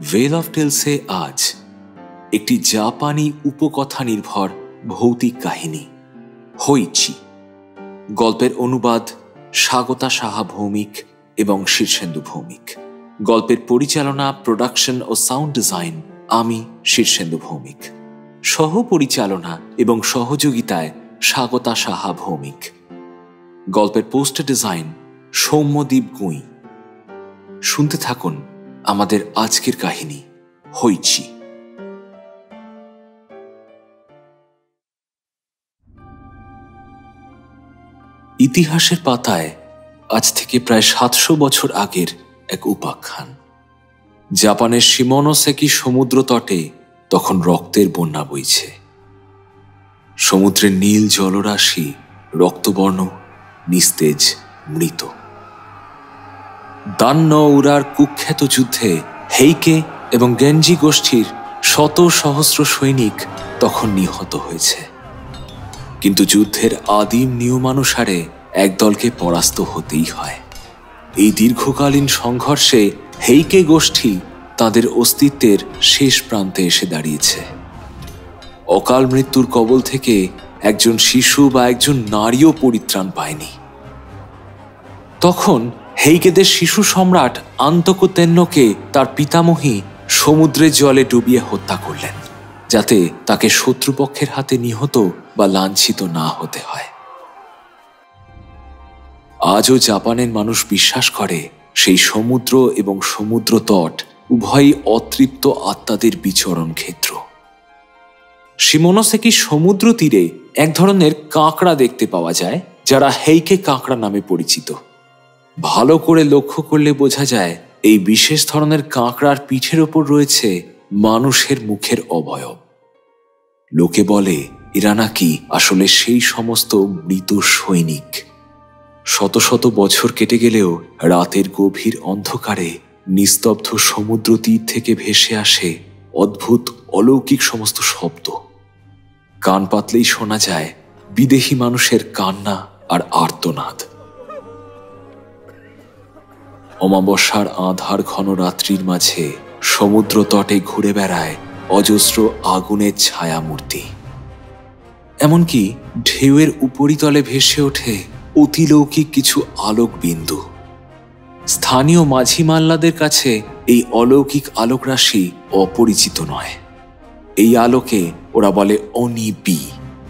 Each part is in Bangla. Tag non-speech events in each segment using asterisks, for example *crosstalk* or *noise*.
ভেল অফ টেলসে আজ একটি জাপানি উপকথা নির্ভর ভৌতিক কাহিনী হইচি গল্পের অনুবাদ স্বাগতা সাহা ভৌমিক এবং শীর্ষেন্দু ভৌমিক। গল্পের পরিচালনা প্রোডাকশন ও সাউন্ড ডিজাইন আমি শীর্ষেন্দু ভৌমিক। সহ পরিচালনা এবং সহযোগিতায় স্বাগতা সাহা ভৌমিক। গল্পের পোস্টার ডিজাইন সৌম্যদীপ গুঁই। শুনতে থাকুন আমাদের আজকের কাহিনী হইচি। ইতিহাসের পাতায় আজ থেকে প্রায় সাতশো বছর আগের এক উপাখ্যান। জাপানের সিমনোসেকি সমুদ্র তটে তখন রক্তের বন্যা বইছে। সমুদ্রের নীল জলরাশি রক্তবর্ণ, নিস্তেজ, মৃত। দান্ন উড়ার কুখ্যাত যুদ্ধে হেইকে এবং গেঞ্জি গোষ্ঠীর শত সহস্র সৈনিক তখন নিহত হয়েছে। কিন্তু যুদ্ধের আদিম নিয়মানুসারে একদলকে পরাস্ত হতেই হয়। এই দীর্ঘকালীন সংঘর্ষে হেইকে গোষ্ঠী তাদের অস্তিত্বের শেষ প্রান্তে এসে দাঁড়িয়েছে। অকাল মৃত্যুর কবল থেকে একজন শিশু বা একজন নারীও পরিত্রাণ পায়নি। তখন হেইকেদের শিশু সম্রাট আন্তকোতেন্নকে তার পিতামহী সমুদ্রের জলে ডুবিয়ে হত্যা করলেন, যাতে তাকে শত্রুপক্ষের হাতে নিহত বা লাঞ্ছিত না হতে হয়। আজও জাপানের মানুষ বিশ্বাস করে, সেই সমুদ্র এবং সমুদ্র তট উভয়ই অতৃপ্ত আত্মাদের বিচরণ ক্ষেত্র। সিমোনোসেকি সমুদ্র তীরে এক ধরনের কাঁকড়া দেখতে পাওয়া যায়, যারা হেইকে কাঁকড়া নামে পরিচিত। ভালো করে লক্ষ্য করলে বোঝা যায়, এই বিশেষ ধরনের কাঁকড়ার পিঠের ওপর রয়েছে মানুষের মুখের অবয়ব। লোকে বলে, এরা নাকি আসলে সেই সমস্ত মৃত সৈনিক। শত শত বছর কেটে গেলেও রাতের গভীর অন্ধকারে নিস্তব্ধ সমুদ্র তীর থেকে ভেসে আসে অদ্ভুত, অলৌকিক সমস্ত শব্দ। কান পাতলেই শোনা যায়, বিদেহী মানুষের কান্না আর আর্তনাদ। অমাবস্যার আধার ঘন রাত্রির মাঝে সমুদ্র তটে ঘুরে বেড়ায় অজস্র আগুনের ছায়া মূর্তি এমনকি ঢেউয়ের উপরিতলে ভেসে ওঠে অতিলৌকিক কিছু আলোক বিন্দু স্থানীয় মাঝি মাল্লাদের কাছে এই অলৌকিক আলোক রাশি অপরিচিত নয়। এই আলোকে ওরা বলে অনিবি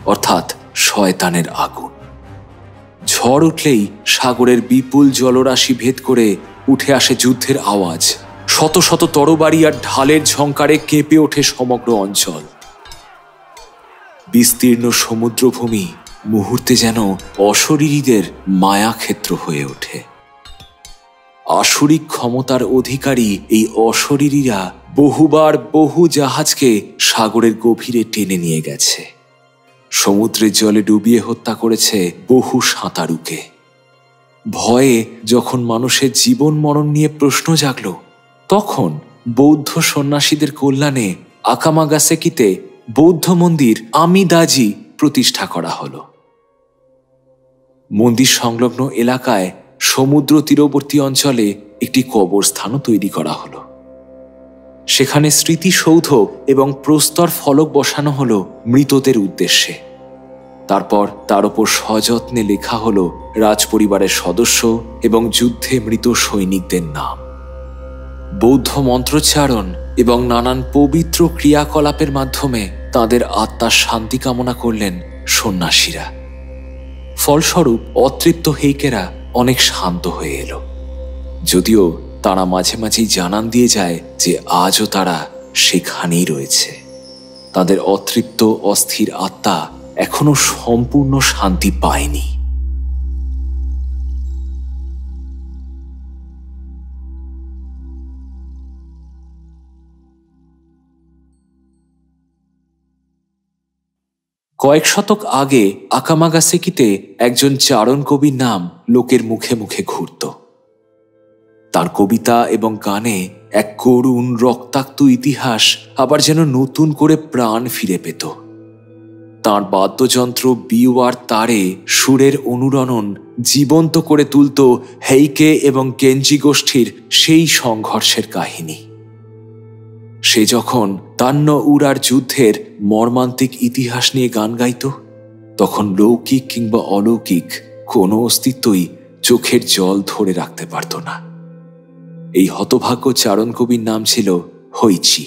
অর্থাৎ শয়তানের আগুন। ঝড় উঠলেই সাগরের বিপুল জলরাশি ভেদ করে উঠে আসে যুদ্ধের আওয়াজ। শত শত তরবারি আর ঢালের ঝঙ্কারে কেঁপে ওঠে সমগ্র অঞ্চল। বিস্তীর্ণ সমুদ্রভূমি মুহূর্তে যেন অশরীরীদের মায়াক্ষেত্র হয়ে ওঠে। আসরিক ক্ষমতার অধিকারী এই অশরীরীরা বহুবার বহু জাহাজকে সাগরের গভীরে টেনে নিয়ে গেছে। সমুদ্রের জলে ডুবিয়ে হত্যা করেছে বহু সাঁতারুকে। ভয়ে যখন মানুষের জীবন মরণ নিয়ে প্রশ্ন জাগল, তখন বৌদ্ধ সন্ন্যাসীদের কল্যাণে আকামাগাসেকিতে বৌদ্ধ মন্দির আমিদাজি প্রতিষ্ঠা করা হল। মন্দির সংলগ্ন এলাকায় সমুদ্র তীরবর্তী অঞ্চলে একটি কবরস্থানও তৈরি করা হলো। সেখানে স্মৃতিসৌধ এবং প্রস্তর ফলক বসানো হল মৃতদের উদ্দেশ্যে। তারপর তার ওপর সযত্নে লেখা হল রাজপরিবারের সদস্য এবং যুদ্ধে মৃত সৈনিকদের নাম। বৌদ্ধ মন্ত্রোচ্চারণ এবং নানান পবিত্র ক্রিয়াকলাপের মাধ্যমে তাদের আত্মার শান্তি কামনা করলেন সন্ন্যাসীরা। ফলস্বরূপ অতৃপ্ত হেইকেরা অনেক শান্ত হয়ে এলো। যদিও তারা মাঝে মাঝেই জানান দিয়ে যায় যে আজও তারা সেখানেই রয়েছে। তাদের অতৃপ্ত, অস্থির আত্মা এখনও সম্পূর্ণ শান্তি পায়নি। কয়েক শতক আগে আকামাগাসেকিতে একজন চারণ কবির নাম লোকের মুখে মুখে ঘুরত। তার কবিতা এবং গানে এক করুণ রক্তাক্ত ইতিহাস আবার যেন নতুন করে প্রাণ ফিরে পেত। তার বাদ্যযন্ত্র বিওয়ার তারে সুরের অনুরণন জীবন্ত করে তুলত হেইকে এবং কেঞ্জি গোষ্ঠীর সেই সংঘর্ষের কাহিনী। সে যখন তান্ন উড়ার যুদ্ধের মর্মান্তিক ইতিহাস নিয়ে গান গাইত, তখন লৌকিক কিংবা অলৌকিক কোনো অস্তিত্বই চোখের জল ধরে রাখতে পারত না। এই হতভাগ্য চারণ কবির নাম ছিল হইচি,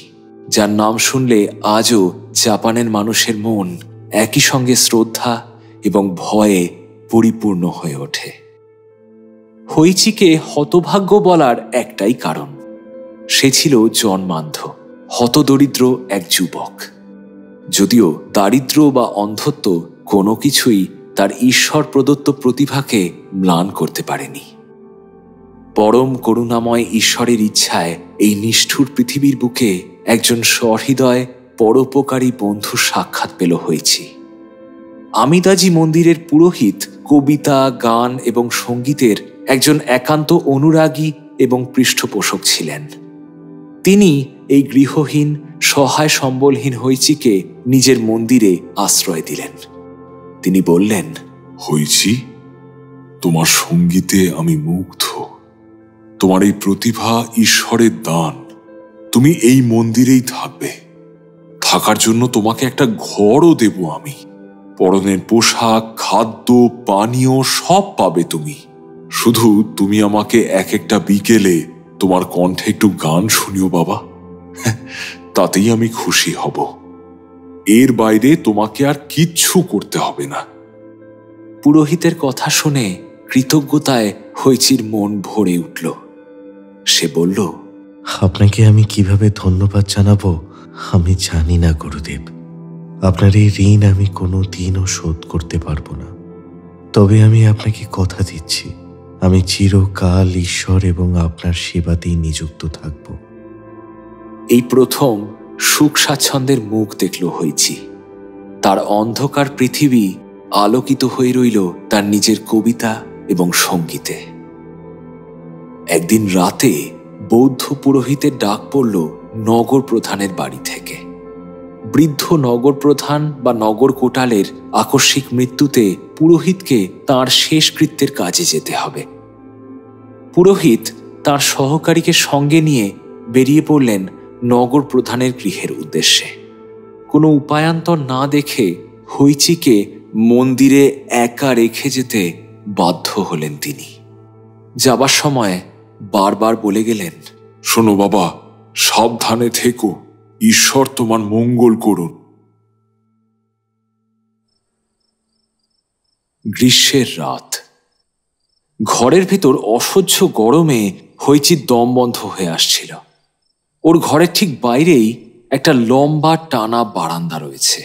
যার নাম শুনলে আজও জাপানের মানুষের মন একই সঙ্গে শ্রদ্ধা এবং ভয়ে পরিপূর্ণ হয়ে ওঠে। হইচিকে হতভাগ্য বলার একটাই কারণ, সে ছিল জন্মান্ধ, হতদরিদ্র এক যুবক। যদিও দারিদ্র বা অন্ধত্ব কোনো কিছুই তার ঈশ্বর প্রদত্ত প্রতিভাকে ম্লান করতে পারেনি। পরম করুণাময় ঈশ্বরের ইচ্ছায় এই নিষ্ঠুর পৃথিবীর বুকে একজন সহৃদয় পরোপকারী বন্ধু সাক্ষাৎ পেল হয়েছি আমিদাজি মন্দিরের পুরোহিত, কবিতা, গান এবং সঙ্গীতের একজন একান্ত অনুরাগী এবং পৃষ্ঠপোষক ছিলেন। তিনি এই গৃহহীন, সহায় সম্বলহীন হইচিকে নিজের মন্দিরে আশ্রয় দিলেন। তিনি বললেন হইছি তোমার সঙ্গীতে আমি মুগ্ধ। তোমার এই প্রতিভা ঈশ্বরের দান। তুমি এই মন্দিরেই থাকবে। থাকার জন্য তোমাকে একটা ঘরও দেব আমি। পরনের পোশাক খাদ্য পানীয় সব পাবে তুমি। শুধু তুমি আমাকে এক একটা বিকেলে তোমার কণ্ঠে একটু গান শুনিও বাবা। তাতেই আমি খুশি হব। এর বাইরে তোমাকে আর কিচ্ছু করতে হবে না। পুরোহিতের কথা শুনে কৃতজ্ঞতায় হৈচির মন ভরে উঠল। সে বলল আপনাকে আমি কীভাবে ধন্যবাদ জানাব? আমি জানি না, গুরুদেব। আপনার এই ঋণ আমি কোনো দিনও শোধ করতে পারব না। তবে আমি আপনাকে কথা দিচ্ছি। আমি চিরকাল ঈশ্বর এবং আপনার সেবাতেই নিযুক্ত থাকব। এই প্রথম সুখ স্বাচ্ছন্দ্যের মুখ দেখল হয়েছি তার অন্ধকার পৃথিবী আলোকিত হয়ে রইল তার নিজের কবিতা এবং সঙ্গীতে। একদিন রাতে বৌদ্ধ পুরোহিতের ডাক পড়ল নগর প্রধানের বাড়ি থেকে। বৃদ্ধ নগর প্রধান বা নগর কোটালের আকস্মিক মৃত্যুতে পুরোহিতকে তার শেষকৃত্যের কাজে যেতে হবে। পুরোহিত তার সহকারীকে সঙ্গে নিয়ে বেরিয়ে পড়লেন নগর প্রধানের গৃহের উদ্দেশ্যে। কোনো উপায়ান্তর না দেখে হৈচিকে মন্দিরে একা রেখে যেতে বাধ্য হলেন তিনি। যাবার সময় বারবার বলে গেলেন, শোনো বাবা সাবধানে থেকো, ঈশ্বর তোমার মঙ্গল করুন। গ্রীষ্মের রাত। ঘরের ভেতর অসহ্য গরমে হৈচির দম বন্ধ হয়ে আসছিল। ওর ঘরের ঠিক বাইরেই একটা লম্বা টানা বারান্দা রয়েছে।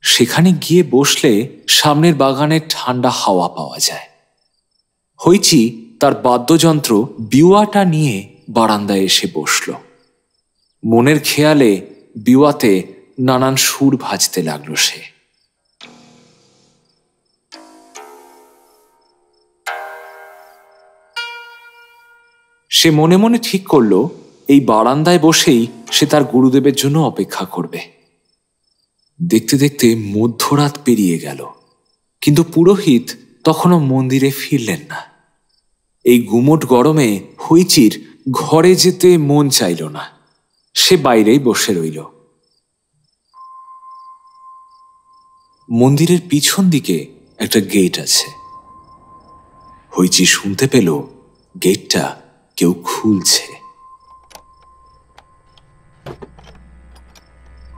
সেখানে গিয়ে বসলে সামনের বাগানের ঠান্ডা হাওয়া পাওয়া যায়। হইচি তার বাদ্যযন্ত্র বিওয়াটা নিয়ে বারান্দায় এসে বসল। মনের খেয়ালে বিওয়াতে নানান সুর ভাজতে লাগল সে। সে মনে মনে ঠিক করল, এই বারান্দায় বসেই সে তার গুরুদেবের জন্য অপেক্ষা করবে। দেখতে দেখতে মধ্যরাত পেরিয়ে গেল, কিন্তু পুরোহিত তখনও মন্দিরে ফিরলেন না। এই গুমট গরমে হইচির ঘরে যেতে মন চাইল না। সে বাইরেই বসে রইল। মন্দিরের পিছন দিকে একটা গেট আছে। হইচি শুনতে পেল গেটটা কেউ খুলছে।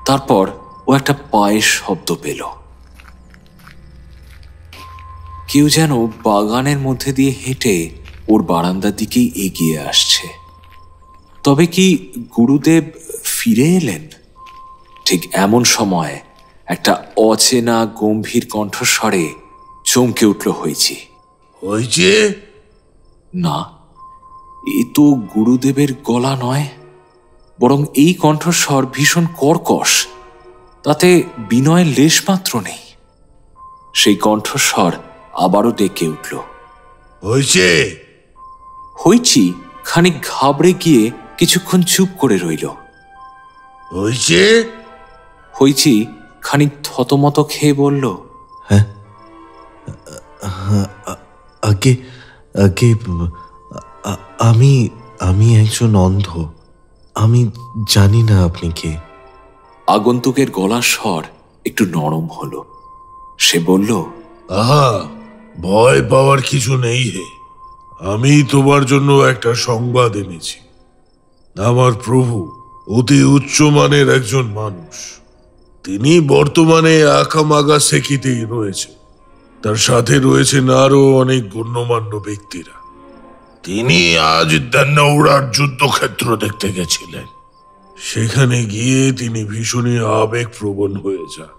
তারপর ও একটা পায়ের শব্দ পেল। কেউ যেন বাগানের মধ্যে দিয়ে হেঁটে ওর বারান্দার দিকেই এগিয়ে আসছে। তবে কি গুরুদেব ফিরে এলেন? ঠিক এমন সময় একটা অচেনা গম্ভীর কণ্ঠস্বরে চমকে উঠল হয়েছি হয়েছে না এ তো গুরুদেবের গলা নয় বরং এই কণ্ঠস্বর ভীষণ কর্কশ তাতে বিনয়ের লেশমাত্র নেই। সেই কণ্ঠস্বর আবারও ডেকে উঠল। হয়েছে হইচি খানিক ঘাবড়ে গিয়ে কিছুক্ষণ চুপ করে রইল। হয়েছে? হইচি খানিক থতমত খেয়ে বলল হ্যাঁ? আগে আগে আমি আমি একজন অন্ধ। আমি জানি না আপনি কে। আগন্তুকের গলার স্বর একটু নরম হলো। সে বলল আহা ভয় পাওয়ার কিছু নেই হে। আমি তোমার জন্য একটা সংবাদ এনেছি। আমার প্রভু, অতি উচ্চমানের একজন মানুষ। তিনি বর্তমানে আকামাগা সেকিতেই রয়েছে তার সাথে রয়েছেন আরও অনেক গণ্যমান্য ব্যক্তিরা। তিনি আজ দান্নাউড়ার যুদ্ধক্ষেত্র দেখতে গেছিলেন। সেখানে গিয়ে তিনি ভীষণই আবেগপ্রবণ হয়ে যান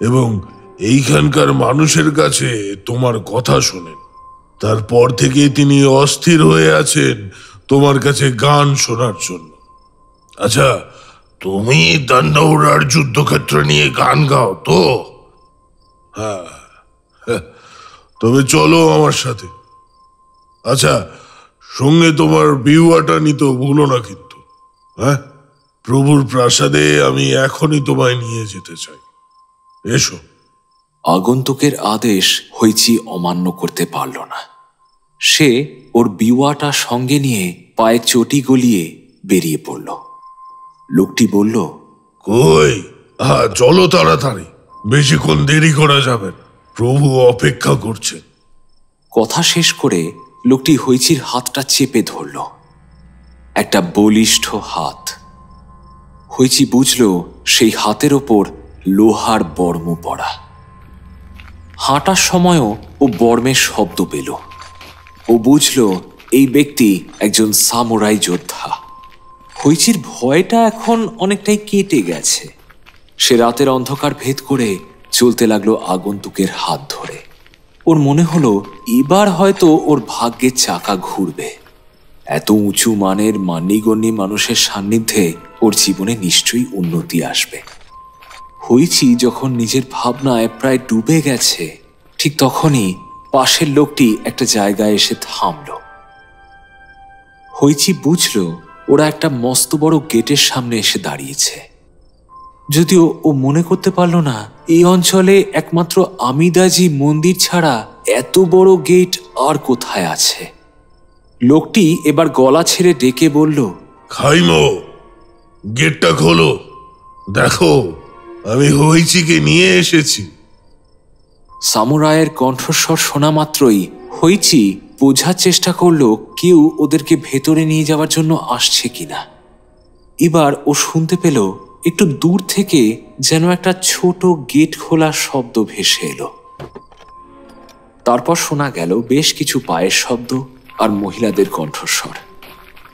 এবং এইখানকার মানুষের কাছে তোমার কথা শোনেন। তারপর থেকে তিনি অস্থির হয়ে আছেন তোমার কাছে গান শোনার জন্য। আচ্ছা তুমি দান্ডৌরার যুদ্ধক্ষেত্র নিয়ে গান গাও তো? হ্যাঁ হ্যাঁ, তবে চলো আমার সাথে। আচ্ছা সঙ্গে তোমার বিউয়াটা নিতে ভুলো না কিন্তু। হ্যাঁ প্রভুর প্রাসাদে আমি এখনই তোমায় নিয়ে যেতে চাই। এসো। আগন্তুকের আদেশ হইচি অমান্য করতে পারল না। সে ওর বিওয়াটা সঙ্গে নিয়ে পায়ে চটি গলিয়ে বেরিয়ে পড়ল। লোকটি বলল কই? হ্যাঁ চলো তাড়াতাড়ি। বেশিক্ষণ দেরি করা যাবে প্রভু অপেক্ষা করছেন। কথা শেষ করে লোকটি হইচির হাতটা চেপে ধরল। একটা বলিষ্ঠ হাত। হইচি বুঝল সেই হাতের ওপর লোহার বর্ম পড়া। হাঁটার সময়ও ও বর্মের শব্দ পেল। ও বুঝল এই ব্যক্তি একজন সামুরাই যোদ্ধা। হইচির ভয়টা এখন অনেকটাই কেটে গেছে। সে রাতের অন্ধকার ভেদ করে চলতে লাগল আগন্তুকের হাত ধরে। ওর মনে হলো এবার হয়তো ওর ভাগ্যের চাকা ঘুরবে। এত উঁচু মানের মান্যিগণ্যী মানুষের সান্নিধ্যে ওর জীবনে নিশ্চয়ই উন্নতি আসবে। হইচি যখন নিজের ভাবনায় প্রায় ডুবে গেছে, ঠিক তখনই পাশের লোকটি একটা জায়গায় এসে থামল। হইচি বুঝল ওরা একটা মস্ত বড় গেটের সামনে এসে দাঁড়িয়েছে। যদিও ও মনে করতে পারল না, এই অঞ্চলে একমাত্র আমিদাজি মন্দির ছাড়া এত বড় গেট আর কোথায় আছে। লোকটি এবার গলা ছেড়ে ডেকে বলল, খাইমো, গেটটা খোলো। দেখো, আমি হইচিকে নিয়ে এসেছি। সামুরায়ের কণ্ঠস্বর শোনা মাত্রই হইচি বোঝার চেষ্টা করল কেউ ওদেরকে ভেতরে নিয়ে যাওয়ার জন্য আসছে কিনা। এবার ও শুনতে পেল একটু দূর থেকে যেন একটা ছোট গেট খোলার শব্দ ভেসে এলো। তারপর শোনা গেল বেশ কিছু পায়ের শব্দ আর মহিলাদের কণ্ঠস্বর।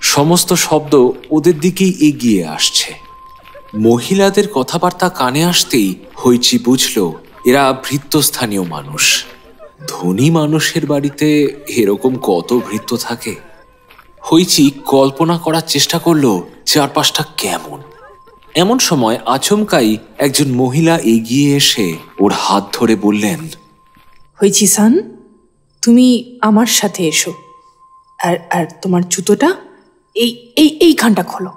সমস্ত শব্দ ওদের দিকেই এগিয়ে আসছে। মহিলাদের কথাবার্তা কানে আসতেই হইচি বুঝল এরা ভৃত্যস্থানীয় মানুষ। ধনী মানুষের বাড়িতে এরকম কত ভৃত্য থাকে? হইচি কল্পনা করার চেষ্টা করল চারপাশটা কেমন। এমন সময় আচমকাই একজন মহিলা এগিয়ে এসে ওর হাত ধরে বললেন হয়েছি সান, তুমি আমার সাথে এসো। আর আর তোমার জুতোটা, এই এই, এইখানটা খোলো।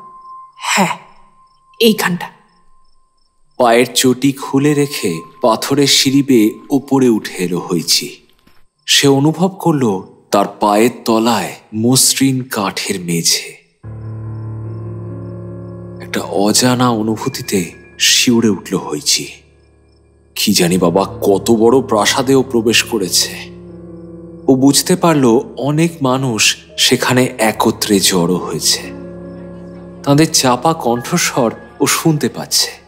হ্যাঁ এইখানটা। পায়ের চটি খুলে রেখে পাথরের সিঁড়ি বেয়ে ওপরে উঠে এলো হইচি। সে অনুভব করল তার পায়ের তলায় মসৃণ কাঠের মেঝে। একটা অজানা অনুভূতিতে শিউরে উঠল হইচি। কি জানি বাবা কত বড় প্রাসাদেও প্রবেশ করেছে। ও বুঝতে পারল অনেক মানুষ সেখানে একত্রে জড়ো হয়েছে। তাদের চাপা কণ্ঠস্বর ও শুনতে পাচ্ছে।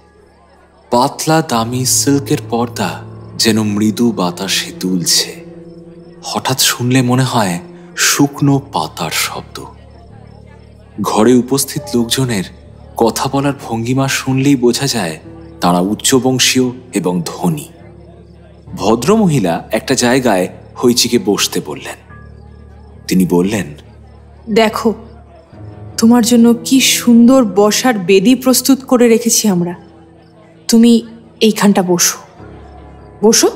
পাতলা দামি সিল্কের পর্দা যেন মৃদু বাতাসে দুলছে। হঠাৎ শুনলে মনে হয় শুকনো পাতার শব্দ। ঘরে উপস্থিত লোকজনের কথা বলার ভঙ্গিমা শুনলেই বোঝা যায় তারা উচ্চবংশীয় এবং ধনী। ভদ্রমহিলা একটা জায়গায় হইচিকে বসতে বললেন। তিনি বললেন, দেখো, তোমার জন্য কি সুন্দর বসার বেদি প্রস্তুত করে রেখেছি আমরা। তুমি এইখানটা বসো। বসো?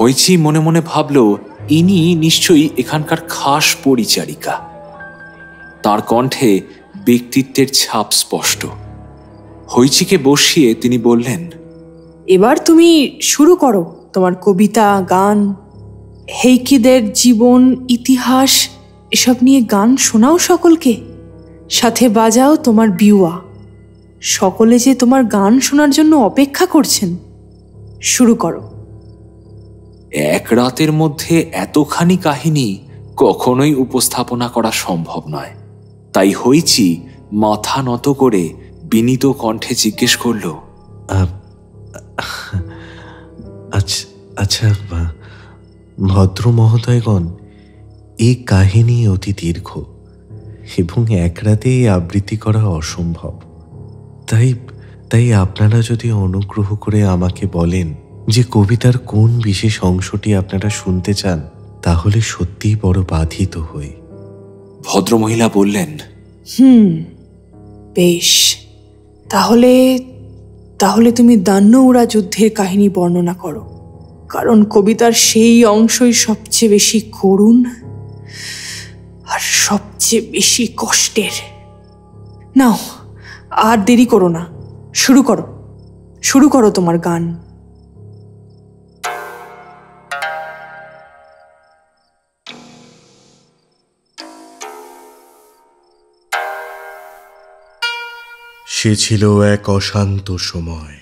হইচি মনে মনে ভাবল ইনি নিশ্চয়ই এখানকার খাস পরিচারিকা। তার কণ্ঠে ব্যক্তিত্বের ছাপ স্পষ্ট। হইচিকে বসিয়ে তিনি বললেন এবার তুমি শুরু করো তোমার কবিতা গান। হেইকিদের জীবন ইতিহাস এসব নিয়ে গান শোনাও সকলকে। সাথে বাজাও তোমার বিউয়া সকলে যে তোমার গান শোনার জন্য অপেক্ষা করছেন শুরু করো। এক রাতের মধ্যে এতখানি কাহিনী কখনোই উপস্থাপনা করা সম্ভব নয়। তাই হইছি মাথা নত করে বিনীত কণ্ঠে জিজ্ঞেস করল আচ্ছা আচ্ছা ভদ্র মহোদয়গণ এই কাহিনী অতি দীর্ঘ। এবং এক রাতে এই আবৃত্তি করা অসম্ভব। তাই তাই আপনারা যদি অনুগ্রহ করে আমাকে বলেন যে কবিতার কোন বিশেষ অংশটি আপনারা শুনতে চান তাহলে সত্যিই বড় বাধিত হই। ভদ্রমহিলা বললেন হুম বেশ। তাহলে তাহলে তুমি দান্নউরা যুদ্ধের কাহিনী বর্ণনা করো। কারণ কবিতার সেই অংশই সবচেয়ে বেশি করুণ। আর সবচেয়ে বেশি কষ্টের। নাও, আর দেরি করো না। শুরু করো। শুরু করো তোমার গান। সে ছিল এক অশান্ত সময়।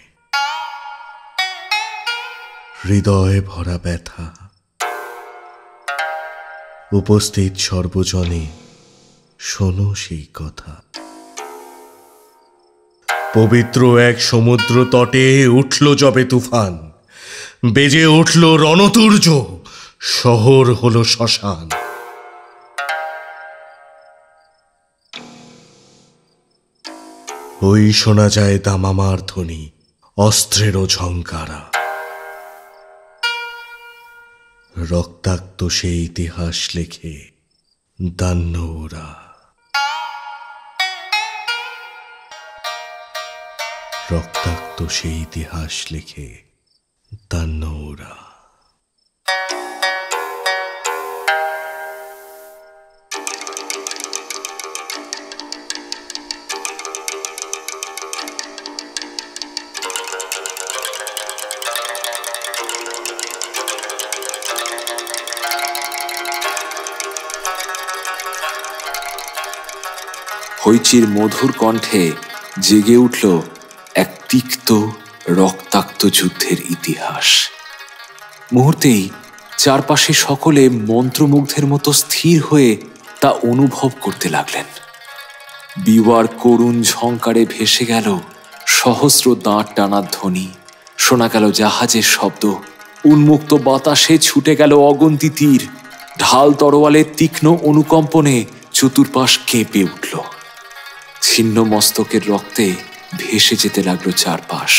হৃদয়ে ভরা ব্যথা। উপস্থিত সর্বজনে শোনো সেই কথা। পবিত্র এক সমুদ্র তটে উঠল যবে তুফান, বেজে উঠল রণতুর্য, শহর হলো শ্মশান। ওই শোনা যায় দামামার ধ্বনি, অস্ত্রেরও ঝঙ্কারা রক্তাক্ত সেই ইতিহাস লেখে দান্নৌরা রক্তাক্ত সেই ইতিহাস লেখে দান্নৌরা হৈচির মধুর কণ্ঠে জেগে উঠল এক তিক্ত, রক্তাক্ত যুদ্ধের ইতিহাস। মুহূর্তেই চারপাশে সকলে মন্ত্রমুগ্ধের মতো স্থির হয়ে তা অনুভব করতে লাগলেন। বিওয়ার করুণ ঝঙ্কারে ভেসে গেল সহস্র দাঁত টানার ধ্বনি, শোনা গেল জাহাজের শব্দ, উন্মুক্ত বাতাসে ছুটে গেল অগন্তি তীর, ঢাল তরোয়ালের তীক্ষ্ণ অনুকম্পনে চতুর্পাশ কেঁপে উঠল। ছিন্ন মস্তকের রক্তে ভেসে যেতে লাগল চারপাশ।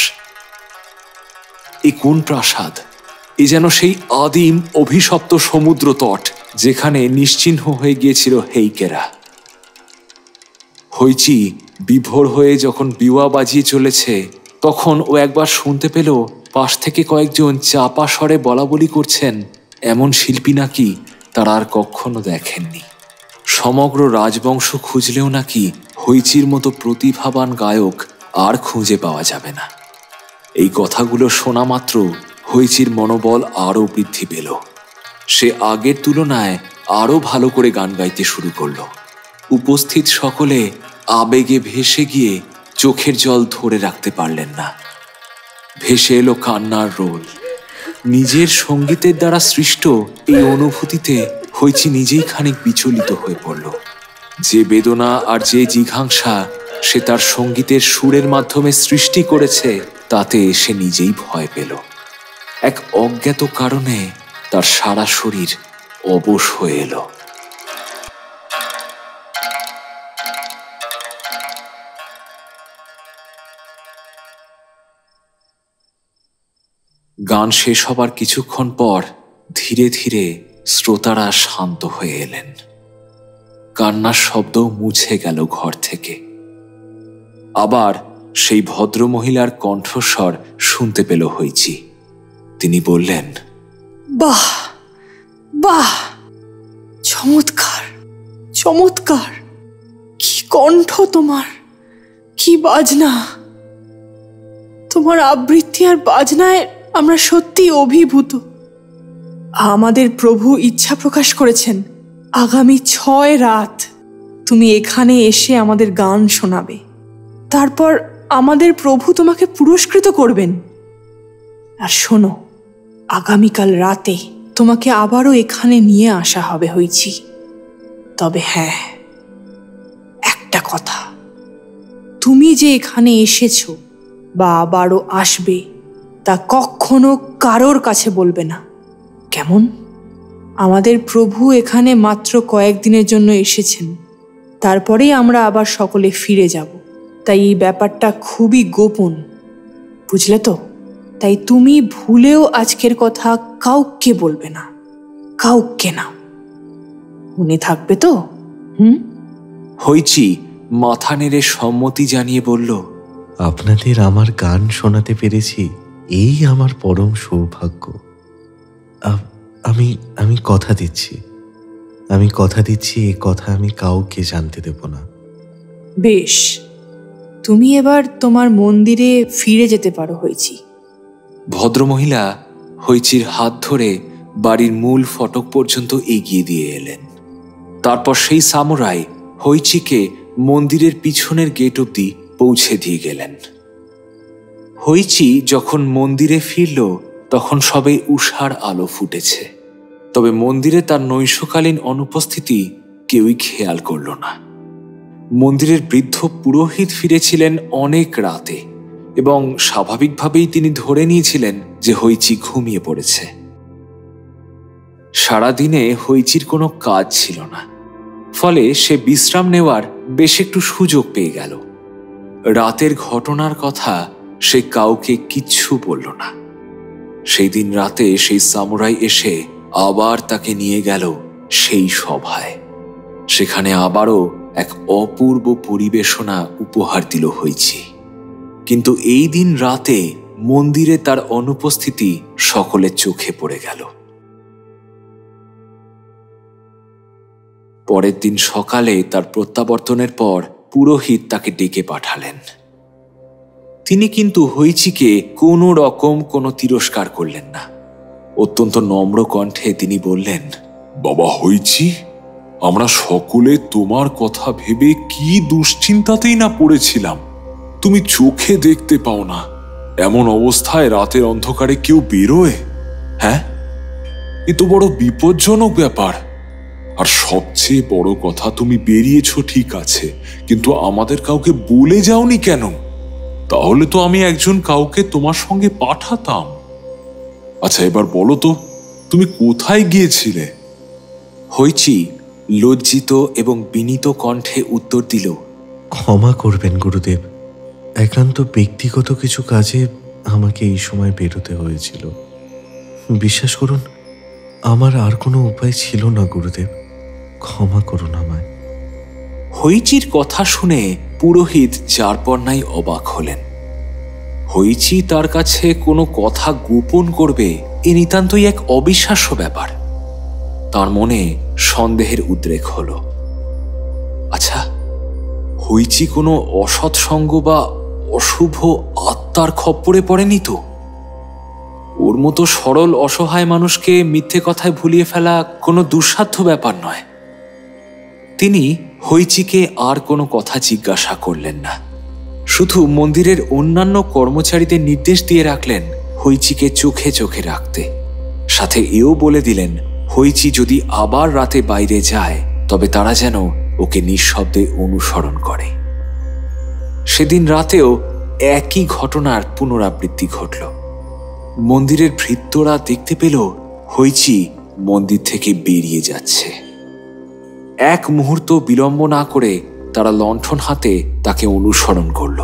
এ কোন প্রাসাদ? এ যেন সেই আদিম অভিশপ্ত সমুদ্র তট যেখানে নিশ্চিহ্ন হয়ে গিয়েছিল হেইকেরা। হইচি বিভোর হয়ে যখন বিওয়া বাজিয়ে চলেছে, তখন ও একবার শুনতে পেল পাশ থেকে কয়েকজন চাপা স্বরে বলা বলি করছেন, এমন শিল্পী নাকি তারা আর কখনো দেখেননি। সমগ্র রাজবংশ খুঁজলেও নাকি হৈচির মতো প্রতিভাবান গায়ক আর খুঁজে পাওয়া যাবে না। এই কথাগুলো শোনা মাত্র হৈচির মনোবল আরও বৃদ্ধি পেল। সে আগের তুলনায় আরও ভালো করে গান গাইতে শুরু করল। উপস্থিত সকলে আবেগে ভেসে গিয়ে চোখের জল ধরে রাখতে পারলেন না। ভেসে এলো কান্নার রোল। নিজের সঙ্গীতের দ্বারা সৃষ্ট এই অনুভূতিতে হইচি নিজেই খানিক বিচলিত হয়ে পড়ল। যে বেদনা আর যে জিঘাংসা সে তার সঙ্গীতের সুরের মাধ্যমে সৃষ্টি করেছে, তাতে সে নিজেই ভয় পেল। এক অজ্ঞাত কারণে তার সারা শরীর অবশ হয়ে এলো। গান শেষ হবার কিছুক্ষণ পর ধীরে ধীরে শ্রোতারা শান্ত হয়ে এলেন। কান্নার শব্দ মুছে গেল ঘর থেকে। আবার সেই ভদ্রমহিলার কণ্ঠস্বর শুনতে পেল হইছি তিনি বললেন, বাহ বাহ, চমৎকার চমৎকার, কি কণ্ঠ তোমার, কি বাজনা। তোমার আবৃত্তি আর বাজনায় আমরা সত্যি অভিভূত। আমাদের প্রভু ইচ্ছা প্রকাশ করেছেন। আগামী ছয় রাত তুমি এখানে এসে আমাদের গান শোনাবে। তারপর আমাদের প্রভু তোমাকে পুরস্কৃত করবেন। আর শোনো, আগামীকাল রাতে তোমাকে আবারও এখানে নিয়ে আসা হবে হয়েছি তবে হ্যাঁ একটা কথা। তুমি যে এখানে এসেছ বা আবারও আসবে তা কখনো কারোর কাছে বলবে না। কেমন? আমাদের প্রভু এখানে মাত্র কয়েকদিনের জন্য এসেছেন। তারপরেই আমরা আবার সকলে ফিরে যাব। তাই এই ব্যাপারটা খুবই গোপন। বুঝলে তো? তাই তুমি ভুলেও আজকের কথা কাউকে বলবে না। কাউকে না। মনে থাকবে তো? হুম? হইচি মাথা নেড়ে সম্মতি জানিয়ে বলল আপনাদের আমার গান শোনাতে পেরেছি। এই আমার পরম সৌভাগ্য। আমি আমি কথা দিচ্ছি। আমি কথা দিচ্ছি এ কথা আমি কাউকে জানতে দেব না। বেশ। তুমি এবার তোমার মন্দিরে ফিরে যেতে পারো হয়েছি ভদ্রমহিলা হইচির হাত ধরে বাড়ির মূল ফটক পর্যন্ত এগিয়ে দিয়ে এলেন। তারপর সেই সামুরাই হইচিকে মন্দিরের পিছনের গেট অব্দি পৌঁছে দিয়ে গেলেন। হইচি যখন মন্দিরে ফিরল তখন সবে উষার আলো ফুটেছে। তবে মন্দিরে তার নৈশকালীন অনুপস্থিতি কেউই খেয়াল করল না। মন্দিরের বৃদ্ধ পুরোহিত ফিরেছিলেন অনেক রাতে এবং স্বাভাবিকভাবেই তিনি ধরে নিয়েছিলেন যে হইচি ঘুমিয়ে পড়েছে। সারাদিনে হইচির কোনো কাজ ছিল না। ফলে সে বিশ্রাম নেওয়ার বেশ একটু সুযোগ পেয়ে গেল। রাতের ঘটনার কথা সে কাউকে কিচ্ছু বলল না। সেই দিন রাতে সেই সামুরাই এসে আবার তাকে নিয়ে গেল সেই সভায়। সেখানে আবারও এক অপূর্ব পরিবেশনা উপহার দিল হইছি কিন্তু এই দিন রাতে মন্দিরে তার অনুপস্থিতি সকলের চোখে পড়ে গেল। পরের দিন সকালে তার প্রত্যাবর্তনের পর পুরোহিত তাকে ডেকে পাঠালেন। তিনি কিন্তু হইচিকে কোনো রকম কোনো তিরস্কার করলেন না। অত্যন্ত নম্র কণ্ঠে তিনি বললেন, বাবা হইছি আমরা সকলে তোমার কথা ভেবে কি দুশ্চিন্তাতেই না পড়েছিলাম। তুমি চোখে দেখতে পাও না, এমন অবস্থায় রাতের অন্ধকারে কেউ বেরোয়? হ্যাঁ? এ তো বড় বিপজ্জনক ব্যাপার। আর সবচেয়ে বড় কথা, তুমি বেরিয়েছ ঠিক আছে, কিন্তু আমাদের কাউকে বলে যাওনি কেন? তাহলে তো আমি একজন কাউকে তোমার সঙ্গে পাঠাতাম। আচ্ছা এবার বলো তো তুমি কোথায় গিয়েছিলে? হইচি লজ্জিত এবং বিনীত কণ্ঠে উত্তর দিল ক্ষমা করবেন গুরুদেব। একান্ত ব্যক্তিগত কিছু কাজে আমাকে এই সময় বেরোতে হয়েছিল। বিশ্বাস করুন আমার আর কোনো উপায় ছিল না গুরুদেব। ক্ষমা করুন আমায়। হইচির কথা শুনে পুরোহিত যার পর নাই অবাক হলেন। হইচি তার কাছে কোনো কথা গোপন করবে এ নিতান্তই এক অবিশ্বাস্য ব্যাপার। তার মনে সন্দেহের উদ্রেক হল। আচ্ছা হইচি কোনো অসৎসঙ্গ বা অশুভ আত্মার খপ্পরে পড়েনি তো? ওর মতো সরল অসহায় মানুষকে মিথ্যে কথায় ভুলিয়ে ফেলা কোনো দুঃসাধ্য ব্যাপার নয়। তিনি হইচিকে আর কোনো কথা জিজ্ঞাসা করলেন না। শুধু মন্দিরের অন্যান্য কর্মচারীদের নির্দেশ দিয়ে রাখলেন হইচিকে চোখে চোখে রাখতে। সাথে এও বলে দিলেন, হইচি যদি আবার রাতে বাইরে যায়, তবে তারা যেন ওকে নিঃশব্দে অনুসরণ করে। সেদিন রাতেও একই ঘটনার পুনরাবৃত্তি ঘটল। মন্দিরের ভৃত্যরা দেখতে পেল হইচি মন্দির থেকে বেরিয়ে যাচ্ছে। এক মুহূর্ত বিলম্ব না করে তারা লণ্ঠন হাতে তাকে অনুসরণ করল।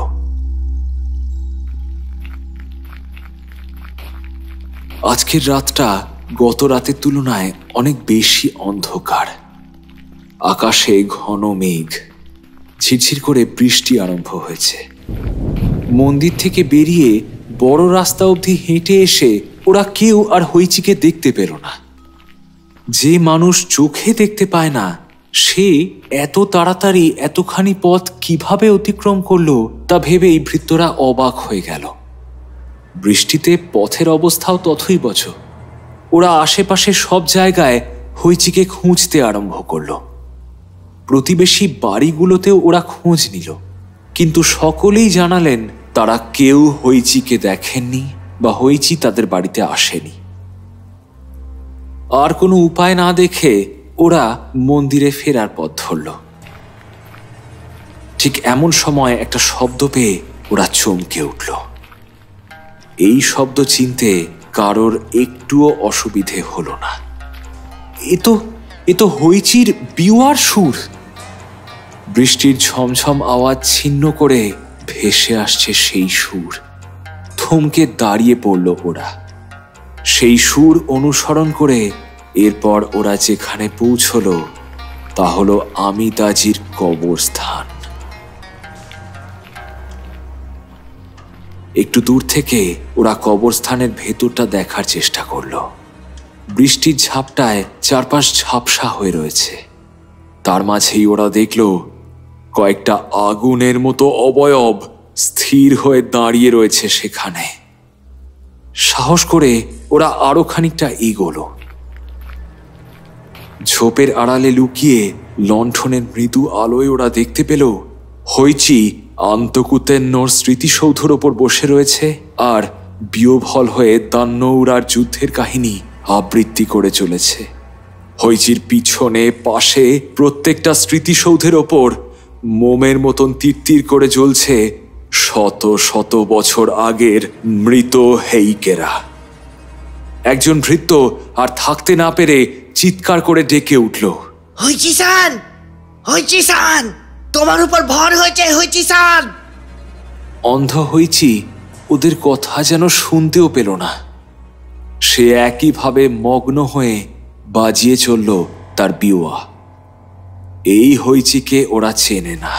আজকের রাতটা গত রাতের তুলনায় অনেক বেশি অন্ধকার। আকাশে ঘন মেঘ, ঝিরঝির করে বৃষ্টি আরম্ভ হয়েছে। মন্দির থেকে বেরিয়ে বড় রাস্তা অবধি হেঁটে এসে ওরা কেউ আর হইচিকে দেখতে পেল না। যে মানুষ চোখে দেখতে পায় না সে এত তাড়াতাড়ি এতখানি পথ কীভাবে অতিক্রম করল তা ভেবেই ভৃত্যরা অবাক হয়ে গেল। বৃষ্টিতে পথের অবস্থাও তথই বছ। ওরা আশেপাশে সব জায়গায় হইচিকে খুঁজতে আরম্ভ করল। প্রতিবেশী বাড়িগুলোতেও ওরা খোঁজ নিল, কিন্তু সকলেই জানালেন তারা কেউ হইচিকে দেখেননি বা হইচি তাদের বাড়িতে আসেনি। আর কোনো উপায় না দেখে ওরা মন্দিরে ফেরার পথ ধরল। ঠিক এমন সময় একটা শব্দ পেয়ে ওরা চমকে উঠল। এই শব্দ চিনতে কারোর একটুও অসুবিধে হলো না। এ তো এ তো হইচির বিওয়ার সুর। বৃষ্টির ঝমঝম আওয়াজ ছিন্ন করে ভেসে আসছে সেই সুর। থমকে দাঁড়িয়ে পড়ল ওরা। সেই সুর অনুসরণ করে এরপর ওরা যেখানে পৌঁছল, তা হলো আমিতাজির কবরস্থান। একটু দূর থেকে ওরা কবরস্থানের ভেতরটা দেখার চেষ্টা করল। বৃষ্টির ঝাপটায় চারপাশ ঝাপসা হয়ে রয়েছে। তার মাঝেই ওরা দেখল, কয়েকটা আগুনের মতো অবয়ব স্থির হয়ে দাঁড়িয়ে রয়েছে সেখানে। সাহস করে ওরা আরও খানিকটা এগোলো। ঝোপের আড়ালে লুকিয়ে লণ্ঠনের মৃদু আলোয় ওরা দেখতে পেল হইচি আন্তকুতেন্নর স্মৃতিসৌধর ওপর বসে রয়েছে আর বিয়োভল হয়ে দান্নৌরার যুদ্ধের কাহিনী আবৃত্তি করে চলেছে। হইচির পিছনে, পাশে প্রত্যেকটা স্মৃতিসৌধের ওপর মোমের মতন তিরতির করে জ্বলছে শত শত বছর আগের মৃত হেইকেরা। একজন ভৃত্য আর থাকতে না পেরে চিৎকার করে ডেকে উঠল। হইচি সান! হইচি সান! তোমার উপর ভর হয়েছে হইচি সান! অন্ধ হইছি ওদের কথা যেন শুনতেও পেল না। সে একইভাবে মগ্ন হয়ে বাজিয়ে চলল তার বিওয়া। এই হইচিকে ওরা চেনে না।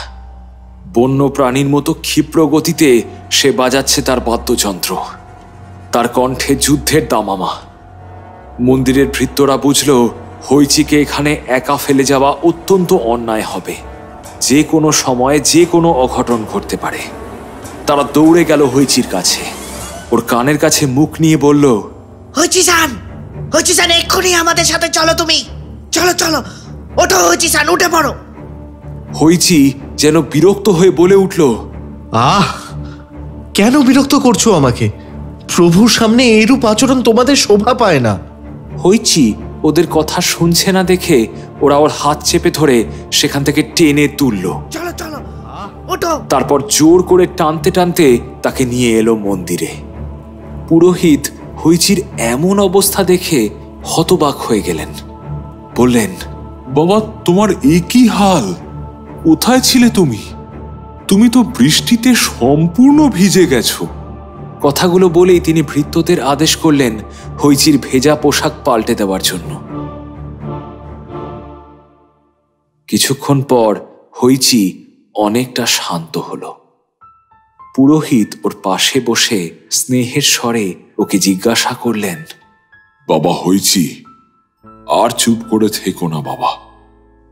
বন্য প্রাণীর মতো ক্ষিপ্র গতিতে সে বাজাচ্ছে তার বাদ্যযন্ত্র। তার কণ্ঠে যুদ্ধের দামামা। মন্দিরের ভৃত্যরা বুঝল হইচিকে এখানে একা ফেলে যাওয়া অত্যন্ত অন্যায় হবে। যে কোনো সময়ে যে কোনো অঘটন ঘটতে পারে। তারা দৌড়ে গেল হৈচির কাছে। ওর কানের কাছে মুখ নিয়ে বলল হইচি সান হইচি সান এক্ষুনি আমাদের সাথে চলো তুমি। চলো চলো। ওঠো হইচি সান উঠে পড়ো। হইচি যেন বিরক্ত হয়ে বলে উঠল আহ! কেন বিরক্ত করছ আমাকে? প্রভুর সামনে এরূপ আচরণ তোমাদের শোভা পায় না। হইচি ওদের কথা শুনছে না দেখে ওরা ওর হাত চেপে ধরে সেখান থেকে টেনে তুলল। চলো চলো। ওঠো। তারপর জোর করে টানতে টানতে তাকে নিয়ে এলো মন্দিরে। পুরোহিত হইচির এমন অবস্থা দেখে হতবাক হয়ে গেলেন। বললেন বাবা তোমার এ কি হাল? কোথায় ছিলে তুমি? তুমি তো বৃষ্টিতে সম্পূর্ণ ভিজে গেছো। কথাগুলো বলেই তিনি ভৃত্যদের আদেশ করলেন হইচির ভেজা পোশাক পাল্টে দেওয়ার জন্য। কিছুক্ষণ পর হইচি অনেকটা শান্ত হলো। পুরোহিত ওর পাশে বসে স্নেহের স্বরে ওকে জিজ্ঞাসা করলেন, বাবা হয়েছি আর চুপ করে থেকো না বাবা।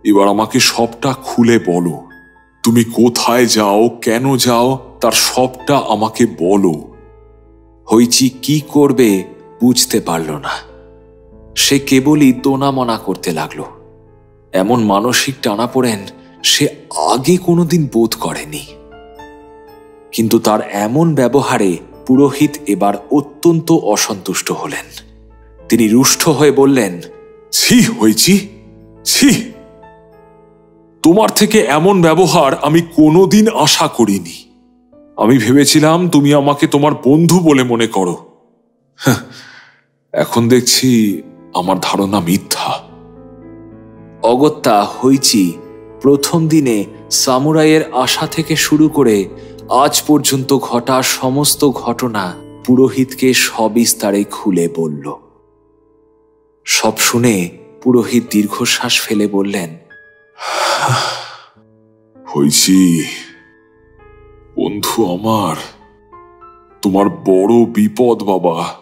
এবার আমাকে সবটা খুলে বলো। তুমি কোথায় যাও, কেন যাও, তার সবটা আমাকে বলো। হইচি কি করবে বুঝতে পারল না। সে কেবলই দোনামনা করতে লাগল। এমন মানসিক টানাপোড়েন সে আগে কোনোদিন বোধ করেনি। কিন্তু তার এমন ব্যবহারে পুরোহিত এবার অত্যন্ত অসন্তুষ্ট হলেন। তিনি রুষ্ট হয়ে বললেন, ছি হয়েছি ছি। তোমার থেকে এমন ব্যবহার আমি কোনোদিন আশা করিনি। আমি ভেবেছিলাম তুমি আমাকে তোমার বন্ধু বলে মনে করো। এখন দেখছি আমার ধারণা মিথ্যা। অগত্যা হইচি প্রথম দিনে সামুরাইয়ের আশা থেকে শুরু করে আজ পর্যন্ত ঘটা সমস্ত ঘটনা পুরোহিতকে সবিস্তারে খুলে বলল। সব শুনে পুরোহিত দীর্ঘশ্বাস ফেলে বললেন হয়েছি বন্ধু আমার, তোমার বড় বিপদ বাবা,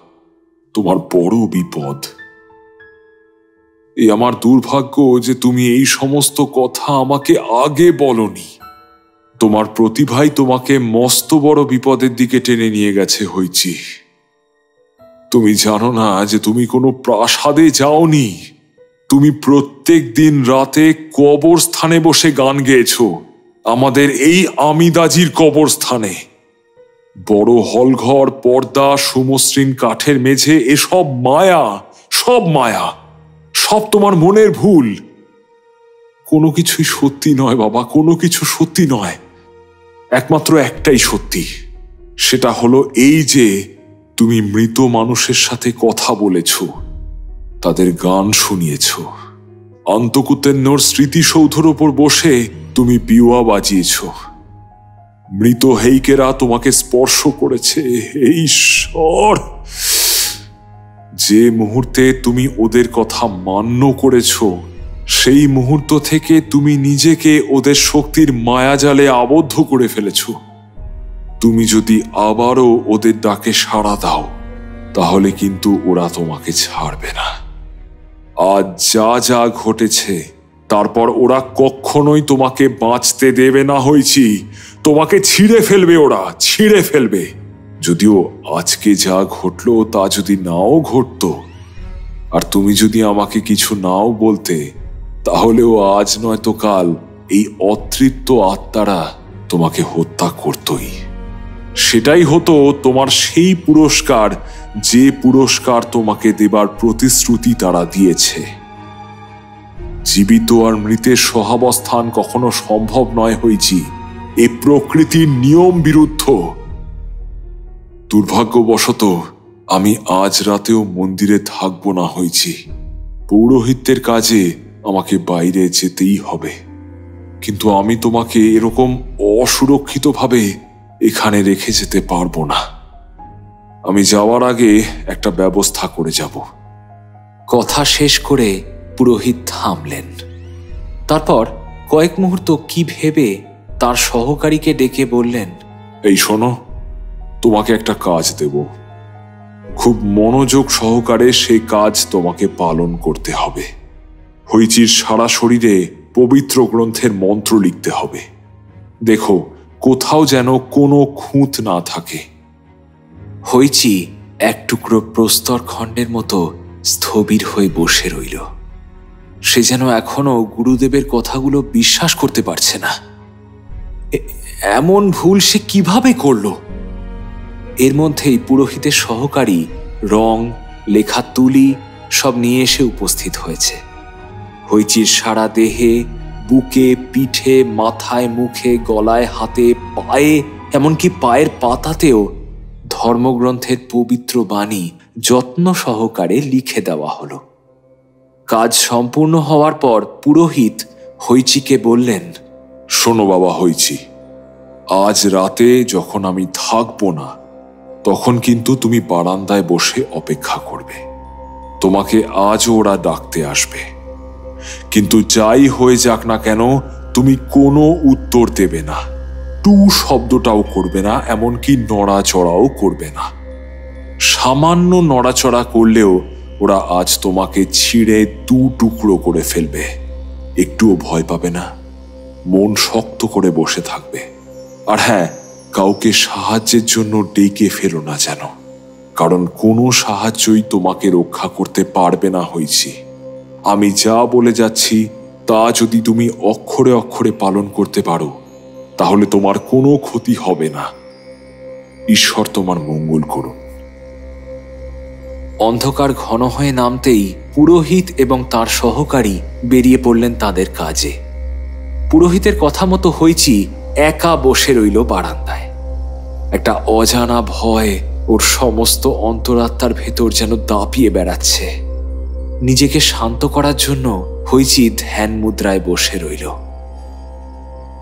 তোমার বড় বিপদ। এই আমার দুর্ভাগ্য যে তুমি এই সমস্ত কথা আমাকে আগে বলনি। তোমার প্রতিভাই তোমাকে মস্ত বড় বিপদের দিকে টেনে নিয়ে গেছে হইছি তুমি জানো না যে তুমি কোনো প্রাসাদে যাওনি। তুমি প্রত্যেক দিন রাতে কবর স্থানে বসে গান গেয়েছ। আমাদের এই আমিদাজির কবরস্থানে। বড় হলঘর, পর্দা, সুমসৃণ কাঠের মেঝে, এসব মায়া, সব মায়া, সব তোমার মনের ভুল। কোনো কিছুই সত্যি নয় বাবা, কোনো কিছু সত্যি নয়। একমাত্র একটাই সত্যি, সেটা হলো এই যে তুমি মৃত মানুষের সাথে কথা বলেছ, তাদের গান শুনিয়েছ। অন্তকুতেন্নর স্মৃতিসৌধর ওপর বসে তুমি পিওয়া বাজিয়েছ। মৃত হেইকেরা তোমাকে স্পর্শ করেছে। হে ঈশ্বর! যে মুহূর্তে তুমি ওদের কথা মান্য করেছ, সেই মুহূর্ত থেকে তুমি নিজেকে ওদের শক্তির মায়াজালে আবদ্ধ করে ফেলেছ। তুমি যদি আবারও ওদের ডাকে সাড়া দাও, তাহলে কিন্তু ওরা তোমাকে ছাড়বে না। আজ যা যা ঘটেছে, তারপর ওরা কখনোই তোমাকে বাঁচতে দেবে না হয়েছি তোমাকে ছিঁড়ে ফেলবে ওরা, ছিঁড়ে ফেলবে। যদিও আজকে যা ঘটলো তা যদি নাও ঘটতো, আর তুমি যদি আমাকে কিছু নাও বলতে, তাহলেও আজ নয়তো কাল এই অতৃপ্ত আত্মারা তোমাকে হত্যা করতই। সেটাই হতো তোমার সেই পুরস্কার যে পুরস্কার তোমাকে দেবার প্রতিশ্রুতি তারা দিয়েছে। জীবিত আর মৃতের সহাবস্থান কখনো সম্ভব নয় হয়েছি এ প্রকৃতির নিয়ম বিরুদ্ধ। দুর্ভাগ্যবশত, আমি আজ রাতেও মন্দিরে থাকব না হয়েছি পৌরোহিত্যের কাজে আমাকে বাইরে যেতেই হবে। কিন্তু আমি তোমাকে এরকম অসুরক্ষিতভাবে এখানে রেখে যেতে পারব না। আমি যাওয়ার আগে একটা ব্যবস্থা করে যাব। কথা শেষ করে পুরোহিত থামলেন। তারপর কয়েক মুহূর্ত কি ভেবে তার সহকারীকে ডেকে বললেন এই শোনো তোমাকে একটা কাজ দেব। খুব মনোযোগ সহকারে সেই কাজ তোমাকে পালন করতে হবে। হইচির সারা শরীরে পবিত্র গ্রন্থের মন্ত্র লিখতে হবে। দেখো কোথাও যেন কোনো খুঁত না থাকে। হইচি এক টুকরো প্রস্তর খণ্ডের মতো স্থবির হয়ে বসে রইল। সে যেন এখনও গুরুদেবের কথাগুলো বিশ্বাস করতে পারছে না। এমন ভুল সে কীভাবে করল? এর মধ্যেই পুরোহিতের সহকারী রং, লেখা তুলি সব নিয়ে এসে উপস্থিত হয়েছে। হইচির সারা দেহে, বুকে, পিঠে, মাথায়, মুখে, গলায়, হাতে, পায়ে, এমনকি পায়ের পাতাতেও ধর্মগ্রন্থের পবিত্র বাণী যত্ন সহকারে লিখে দেওয়া হলো। কাজ সম্পূর্ণ হওয়ার পর পুরোহিত হৈচিকে বললেন, শোনো বাবা হইছি আজ রাতে যখন আমি থাকব না, তখন কিন্তু তুমি বারান্দায় বসে অপেক্ষা করবে। তোমাকে আজও ওরা ডাকতে আসবে। কিন্তু যাই হয়ে যাক না কেন, তুমি কোনো উত্তর দেবে না। টু শব্দটাও করবে না, এমনকি নড়াচড়াও করবে না। সামান্য নড়াচড়া করলেও ওরা আজ তোমাকে ছিঁড়ে দু টুকরো করে ফেলবে। একটুও ভয় পাবে না। মন শক্ত করে বসে থাকবে। আর হ্যাঁ কাউকে সাহায্যের জন্য ডেকে ফেলো না যেন। কারণ কোনো সাহায্যই তোমাকে রক্ষা করতে পারবে না হয়েছি আমি যা বলে যাচ্ছি, তা যদি তুমি অক্ষরে অক্ষরে পালন করতে পারো তাহলে তোমার কোনো ক্ষতি হবে না। ঈশ্বর তোমার মঙ্গল করুন। অন্ধকার ঘন হয়ে নামতেই পুরোহিত এবং তার সহকারী বেরিয়ে পড়লেন তাদের কাজে। পুরোহিতের কথা মতো হইচি একা বসে রইল বারান্দায়। একটা অজানা ভয় ওর সমস্ত অন্তরাত্মার ভেতর যেন দাপিয়ে বেড়াচ্ছে। নিজেকে শান্ত করার জন্য হইচি ধ্যান মুদ্রায় বসে রইল।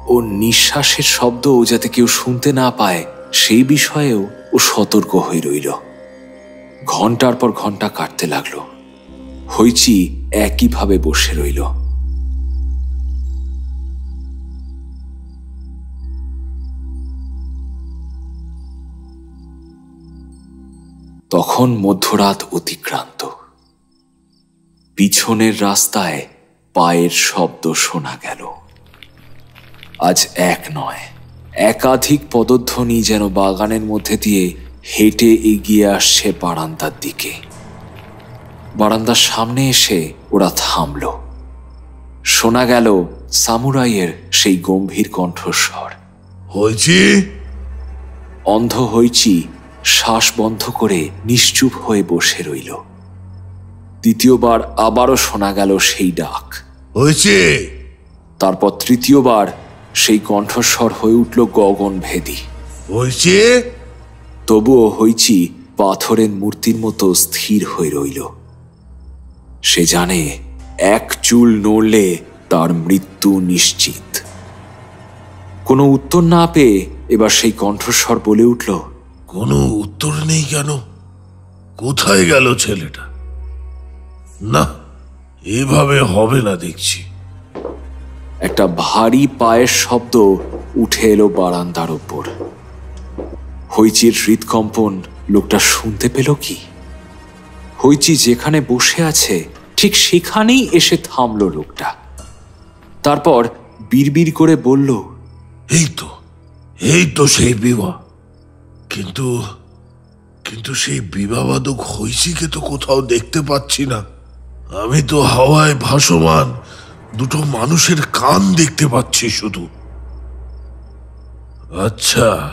ওর নিঃশ্বাসের শব্দও যাতে কেউ শুনতে না পায়, সেই বিষয়েও ও সতর্ক হয়ে রইল। ঘণ্টার পর ঘণ্টা কাটতে লাগল। হইচি একইভাবে বসে রইল। তখন মধ্যরাত অতিক্রান্ত। পিছনের রাস্তায় পায়ের শব্দ শোনা গেল। আজ এক নয়। একাধিক পদধ্বনি যেন বাগানের মধ্যে দিয়ে হেঁটে এগিয়ে আসছে বারান্দার দিকে। বারান্দার সামনে এসে ওরা থামল। শোনা গেল সামুরাইয়ের সেই গম্ভীর কণ্ঠস্বর। হয়েছি অন্ধ হইচি শ্বাস বন্ধ করে নিশ্চুপ হয়ে বসে রইল। দ্বিতীয়বার আবারও শোনা গেল সেই ডাক। হয়েছে তারপর তৃতীয়বার সেই কণ্ঠস্বর হয়ে উঠল গগন ভেদি। হয়েছে তবুও হইচি পাথরের মূর্তির মতো স্থির হয়ে রইল। সে জানে এক চুল নড়লে তার মৃত্যু নিশ্চিত। কোনো উত্তর না পেয়ে এবার সেই কণ্ঠস্বর বলে উঠল কোনো উত্তর নেই কেন? কোথায় গেল ছেলেটা? না এভাবে হবে না দেখছি। একটা ভারী পায়ের শব্দ উঠে এলো বারান্দার ওপর হইচির হৃদকম্পন লোকটা শুনতে পেল কি? হইচি যেখানে বসে আছে, ঠিক সেখানেই এসে থামল লোকটা। তারপর বিড়বিড় করে বলল, এই তো এই তো সেই বিবাহ। কিন্তু কিন্তু সেই বিবাহবাদক হৈসিকে তো কোথাও দেখতে পাচ্ছি না। আমি তো হাওয়ায় ভাসমান। দুটো মানুষের কান দেখতে পাচ্ছি শুধু। আচ্ছা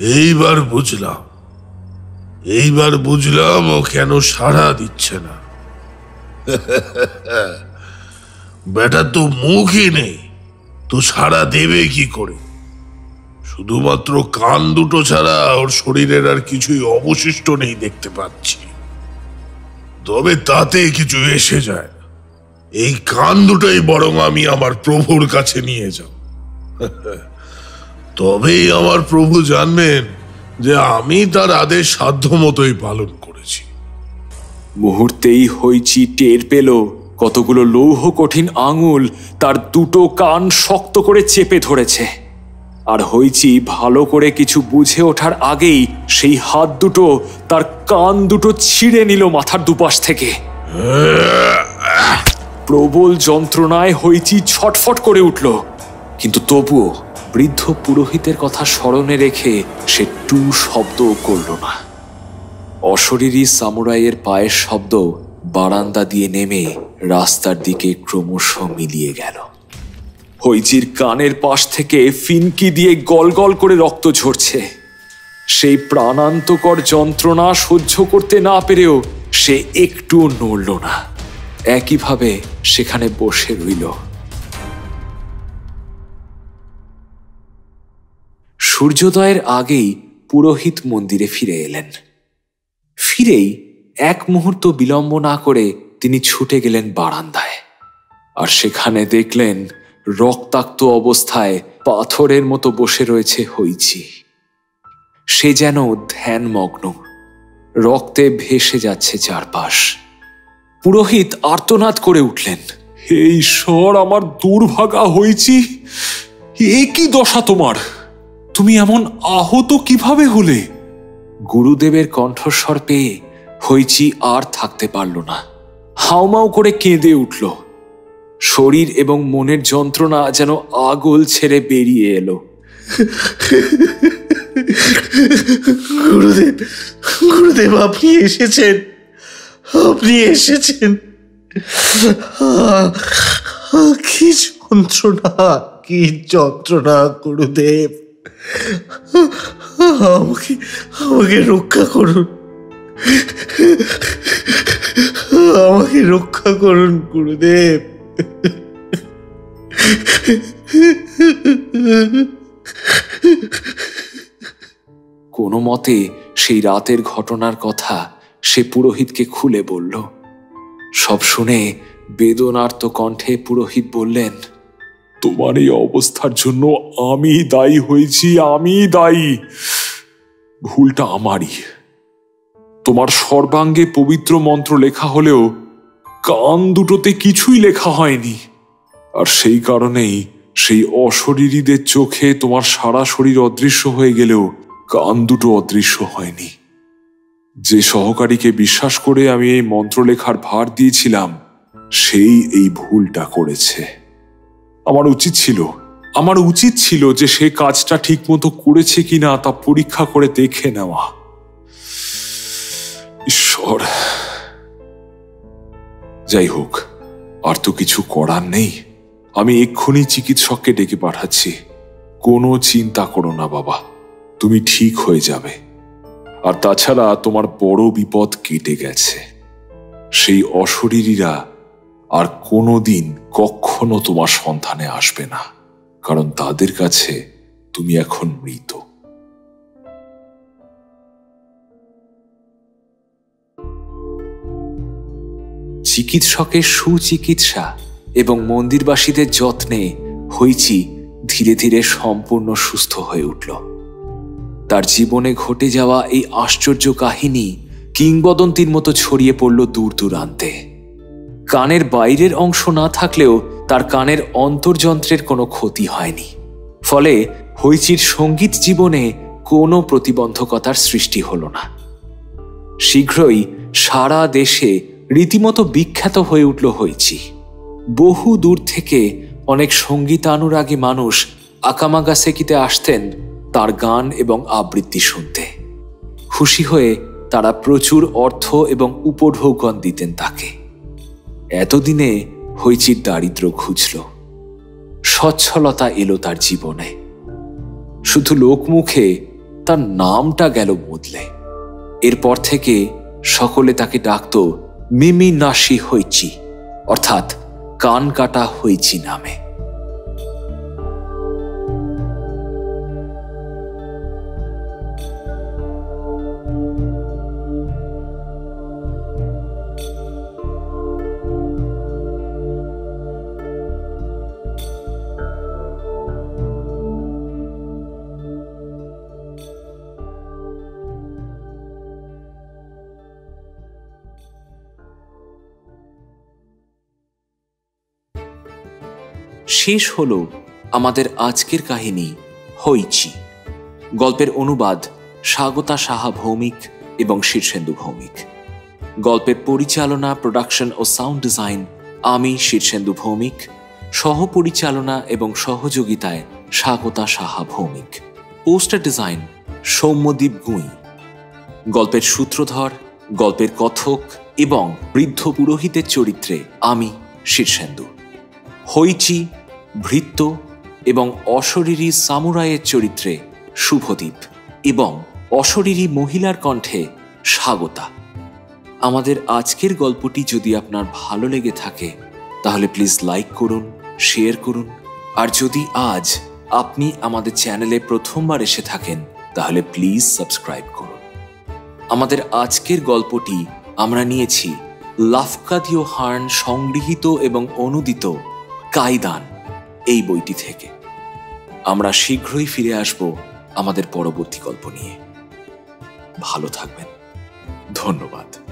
এইবার বুঝলাম। এইবার বুঝলাম ও কেন সাড়া দিচ্ছে না। *laughs* বেটা, তো মুখই নেই। তো সাড়া দেবে কি করে? শুধুমাত্র কান দুটো ছাড়া ওর শরীরের আর কিছুই অবশিষ্ট নেই দেখতে পাচ্ছি। তবে তাতে কিছু এসে যায়। এই কান দুটোই বরং আমি আমার প্রভুর কাছে নিয়ে যাব। *laughs* তবেই আমার প্রভু জানবেন যে আমি তার আদেশ সাধ্য মতোই পালন করেছি। মুহূর্তেই হইচি টের পেল কতগুলো লৌহ কঠিন আঙুল তার দুটো কান শক্ত করে চেপে ধরেছে। আর হইচি ভালো করে কিছু বুঝে ওঠার আগেই সেই হাত দুটো তার কান দুটো ছিঁড়ে নিল মাথার দুপাশ থেকে। প্রবল যন্ত্রণায় হইচি ছটফট করে উঠল। কিন্তু তবুও বৃদ্ধ পুরোহিতের কথা স্মরণে রেখে সে টু শব্দও করল না। অশরীরী সামুরাইয়ের পায়ের শব্দ বারান্দা দিয়ে নেমে রাস্তার দিকে ক্রমশ মিলিয়ে গেল। হইচির কানের পাশ থেকে ফিনকি দিয়ে গলগল করে রক্ত ঝরছে। সেই প্রাণান্তকর যন্ত্রণা সহ্য করতে না পেরেও সে একটুও নড়ল না। একইভাবে সেখানে বসে রইল। সূর্যোদয়ের আগেই পুরোহিত মন্দিরে ফিরে এলেন। ফিরেই এক মুহূর্ত বিলম্ব না করে তিনি ছুটে গেলেন বারান্দায়। আর সেখানে দেখলেন রক্তাক্ত অবস্থায় পাথরের মতো বসে রয়েছে হইছি সে যেন ধ্যানমগ্ন। রক্তে ভেসে যাচ্ছে চারপাশ। পুরোহিত আর্তনাদ করে উঠলেন। হে ঈশ্বর, আমার দুর্ভাগা হয়েছি এ কি দশা তোমার? তুমি এমন আহত কীভাবে হলে? গুরুদেবের কণ্ঠস্বর পেয়ে হইচি আর থাকতে পারল না। হাউমাউ করে কেঁদে উঠল। শরীর এবং মনের যন্ত্রণা যেন আগল ছেড়ে বেরিয়ে এলো। গুরুদেব গুরুদেব, আপনি এসেছেন। আপনি এসেছেন। কি যন্ত্রণা কি যন্ত্রণা, গুরুদেব। আমাকে আমাকে রক্ষা করুন। আমাকে রক্ষা করুন, গুরুদেব। কোনো মতে সেই রাতের ঘটনার কথা সে পুরোহিতকে খুলে বলল, সব শুনে বেদনার্ত কণ্ঠে পুরোহিত বললেন, তোমার এই অবস্থার জন্য আমি দায়ী হয়েছি, আমি দায়ী। ভুলটা আমারই। তোমার সর্বাঙ্গে পবিত্র মন্ত্র লেখা হলেও কান দুটোতে কিছুই লেখা হয়নি। আর সেই কারণেই সেই অশরীরীদের চোখে তোমার সারা শরীর অদৃশ্য হয়ে গেলেও কান দুটো অদৃশ্য হয়নি। যে সহকারীকে বিশ্বাস করে আমি এই মন্ত্র লেখার ভার দিয়েছিলাম, সেই এই ভুলটা করেছে। আমার উচিত ছিল, আমার উচিত ছিল যে সে কাজটা ঠিকমতো করেছে কিনা তা পরীক্ষা করে দেখে নেওয়া। ঈশ্বর, যাই হোক, আর তো কিছু করার নেই। আমি এক্ষুনি চিকিৎসককে ডেকে পাঠাচ্ছি। কোনো চিন্তা করো না বাবা, তুমি ঠিক হয়ে যাবে। আর তাছাড়া তোমার বড় বিপদ কেটে গেছে। সেই অশরীরীরা আর কোনো দিন কখনো তোমার সন্ধানে আসবে না, কারণ তাদের কাছে তুমি এখন মৃত। চিকিৎসকের সুচিকিৎসা এবং মন্দিরবাসীদের যত্নে হইচি ধীরে ধীরে সম্পূর্ণ সুস্থ হয়ে উঠল। তার জীবনে ঘটে যাওয়া এই আশ্চর্য কাহিনী কিংবদন্তির মতো ছড়িয়ে পড়ল দূর দূরান্তে। কানের বাইরের অংশ না থাকলেও তার কানের অন্তর্যন্ত্রের কোনো ক্ষতি হয়নি। ফলে হৈচির সংগীত জীবনে কোনো প্রতিবন্ধকতার সৃষ্টি হল না। শীঘ্রই সারা দেশে রীতিমতো বিখ্যাত হয়ে উঠল হইচি বহু দূর থেকে অনেক সঙ্গীতানুরাগী মানুষ আকামাগাসেকিতে আসতেন তার গান এবং আবৃত্তি শুনতে। খুশি হয়ে তারা প্রচুর অর্থ এবং উপঢৌকন দিতেন তাকে। এতদিনে হৈচির দারিদ্র খুঁজল। সচ্ছলতা এলো তার জীবনে। শুধু লোকমুখে তার নামটা গেল বদলে। এরপর থেকে সকলে তাকে ডাকত মিমি নাসি হইচি অর্থাৎ কান কাটা হইচি নামে। শেষ হল আমাদের আজকের কাহিনী, হইচি। গল্পের অনুবাদ স্বাগতা সাহা ভৌমিক এবং শীর্ষেন্দু ভৌমিক। গল্পের পরিচালনা প্রোডাকশন ও সাউন্ড ডিজাইন আমি, শীর্ষেন্দু ভৌমিক। সহপরিচালনা এবং সহযোগিতায় Swagata Saha Bhowmik. Poster design Soumyadip Gui. গল্পের সূত্রধর, গল্পের কথক এবং বৃদ্ধ পুরোহিতের চরিত্রে আমি, শীর্ষেন্দু। হইচি ভৃত্য এবং অশরীরী সামুরাইয়ের চরিত্রে শুভদীপ এবং অশরীরী মহিলার কণ্ঠে স্বাগতা। আমাদের আজকের গল্পটি যদি আপনার ভালো লেগে থাকে, তাহলে প্লিজ লাইক করুন, শেয়ার করুন। আর যদি আজ আপনি আমাদের চ্যানেলে প্রথমবার এসে থাকেন, তাহলে প্লিজ সাবস্ক্রাইব করুন। আমাদের আজকের গল্পটি আমরা নিয়েছি লাফকাদিও হার্ন সংগৃহীত এবং অনুদিত কায়দান। এই বইটি থেকে। আমরা শীঘ্রই ফিরে আসব আমাদের পরবর্তী গল্প নিয়ে। ভালো থাকবেন। ধন্যবাদ।